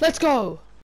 Let's go!